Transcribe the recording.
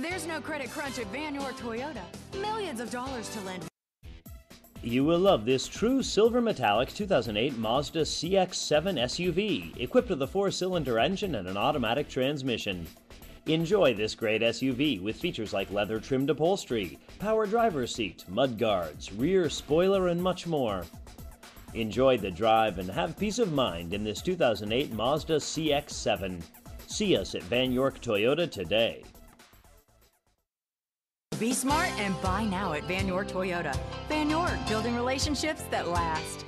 There's no credit crunch at Vann York Toyota. Millions of dollars to lend. You will love this true silver metallic 2008 Mazda CX-7 SUV, equipped with a four-cylinder engine and an automatic transmission. Enjoy this great SUV with features like leather trimmed upholstery, power driver's seat, mud guards, rear spoiler, and much more. Enjoy the drive and have peace of mind in this 2008 Mazda CX-7. See us at Vann York Toyota today. Be smart and buy now at Vann York Toyota. Vann York, building relationships that last.